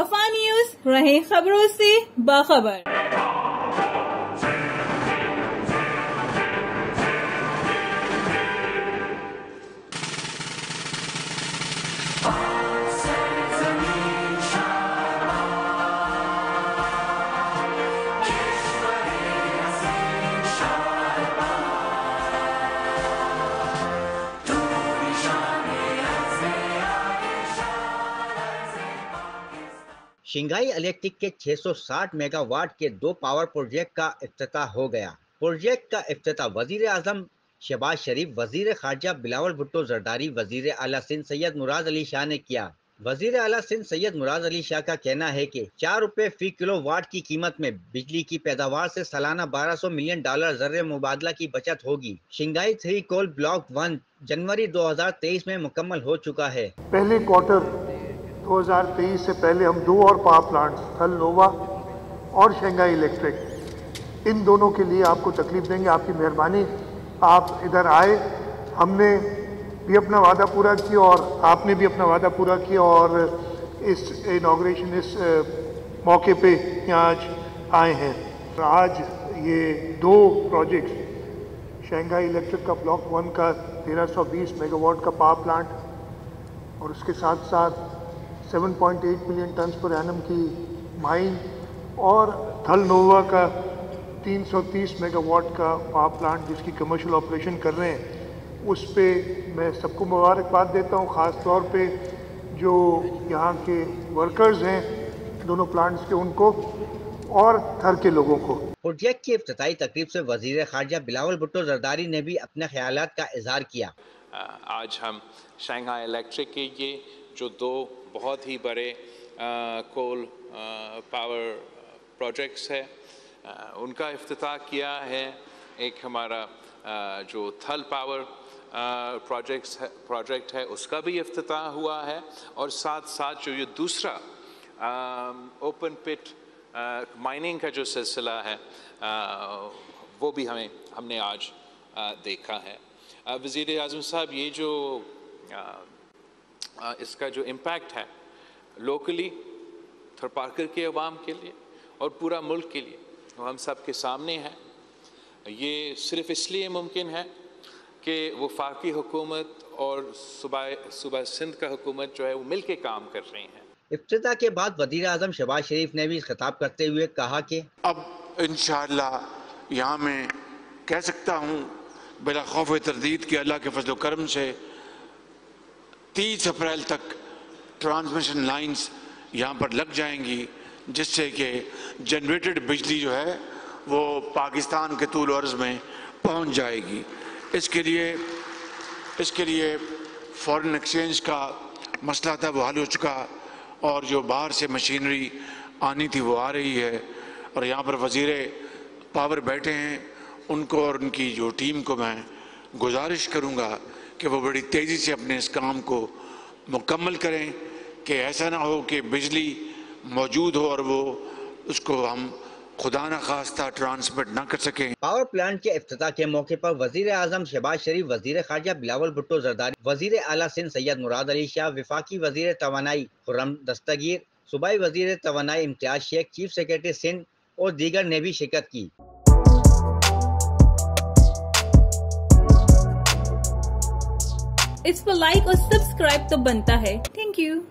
वफा न्यूज़ रहे खबरों से बाखबर शिंगाई इलेक्ट्रिक के 660 मेगावाट के दो पावर प्रोजेक्ट का अफ्ताह हो गया। प्रोजेक्ट का अफ्ताह वज़ीर आज़म शहबाज शरीफ वज़ीर खारजा बिलावल भुट्टो जरदारी वज़ीर अला सिंध सैयद मुराद अली शाह ने किया। वज़ीर अला सिंध सैयद मुराद अली शाह का कहना है कि चार रुपए फ़ी किलो वाट की कीमत में बिजली की पैदावार से सालाना 1200 मिलियन डॉलर जर मुबादला की बचत होगी। शिंगाई थ्री कोल ब्लॉक वन जनवरी 2023 में मुकम्मल हो चुका है। पहले क्वार्टर 2023 से पहले हम दो और पावर प्लांट्स, थल नोवा और शंघाई इलेक्ट्रिक, इन दोनों के लिए आपको तकलीफ़ देंगे, आपकी मेहरबानी। आप इधर आए, हमने भी अपना वादा पूरा किया और आपने भी अपना वादा पूरा किया और इस इनाग्रेशन इस मौके पे यहाँ आज आए हैं। आज ये दो प्रोजेक्ट्स शंघाई इलेक्ट्रिक का ब्लॉक वन का 1320 मेगावाट का पावर प्लांट और उसके साथ साथ 7.8 मिलियन टन पर एनम की माइन और थल नोवा का 330 मेगावाट का पावर प्लांट जिसकी कमर्शियल ऑपरेशन कर रहे हैं उस पर मैं सबको मुबारकबाद देता हूँ। ख़ास तौर पे जो यहाँ के वर्कर्स हैं दोनों प्लांट्स के उनको और थर के लोगों को। प्रोजेक्ट की अफ्ताही तकरीब से वज़ीर खारजा बिलावल भुट्टो जरदारी ने भी अपने ख्याल का इजहार किया। आज हम शंघाई इलेक्ट्रिक के ये जो दो बहुत ही बड़े कोल पावर प्रोजेक्ट्स है आ, उनका अफ्ताह किया है एक हमारा आ, जो थल पावर प्रोजेक्ट्स है प्रोजेक्ट है उसका भी अफ्ताह हुआ है और साथ साथ जो ये दूसरा ओपन पिट माइनिंग का जो सिलसिला है आ, वो भी हमें हमने आज आ, देखा है। वज़ी अजम साहब ये जो इसका जो इम्पैक्ट है लोकली थरपारकर के अवाम के लिए और पूरा मुल्क के लिए वो हम सब के सामने है। ये सिर्फ़ इसलिए मुमकिन है कि वो फाकी हुकूमत और सुबह सुबह सिंध का हुकूमत जो है वो मिल के काम कर रही हैं। इफ्तः के बाद वज़ीर अजम शहबाज शरीफ ने भी खिताब करते हुए कहा कि अब इन यहाँ मैं कह सकता हूँ बिला खौफ तरदीद के अल्लाह के फजल करम से तीस अप्रैल तक ट्रांसमिशन लाइंस यहाँ पर लग जाएँगी, जिससे कि जनरेटेड बिजली जो है, वो पाकिस्तान के तूल अर्ज़ में पहुँच जाएगी। इसके लिए इसके लिए फॉरेन एक्सचेंज का मसला था, वो हल हो चुका, और जो बाहर से मशीनरी आनी थी, वो आ रही है। और यहाँ पर वज़ीर पावर बैठे हैं, उनको और उनकी जो टीम को मैं गुजारिश करूँगा कि वो बड़ी तेज़ी से अपने इस काम को मुकम्मल करें, कि ऐसा ना हो कि बिजली मौजूद हो और वो उसको हम खुदा न खास्ता ट्रांसमिट ना कर सकें। पावर प्लांट के अफ्ताह के मौके पर वज़ीर आज़म शहबाज शरीफ वज़ीर खारजा बिलावल भुट्टो जरदारी वज़ीर अला सिंध सैयद मुराद अली शाह, विफाकी वज़ीर तोानाई खुरम दस्तगीर, सूबाई वज़ीर तोानाई इम्तियाज़ शेख, चीफ सेक्रेटरी सिंध और दीगर ने भी शिरकत की। इस पर लाइक और सब्सक्राइब तो बनता है। Thank you